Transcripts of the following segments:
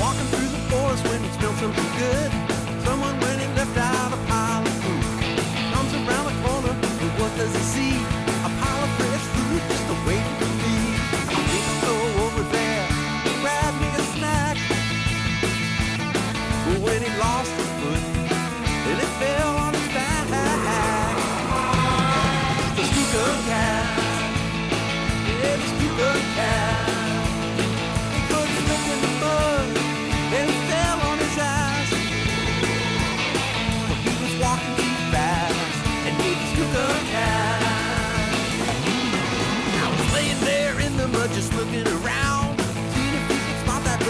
walking through the forest when you smell something good.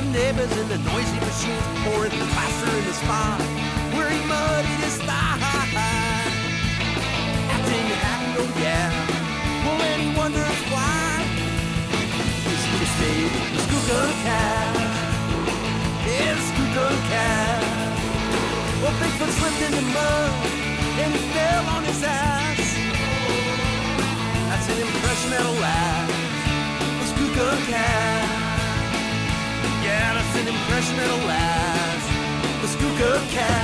them neighbors in the noisy machines pouring plaster in the spa. where he muddied his thigh. Acting happy, oh yeah. Well, and he wonders why. He's should have stayed in the Skookum Cast. Yeah, the Skookum Cast. Well, Bigfoot slipped in the mud and he fell on his ass. It'll last the skook of cats.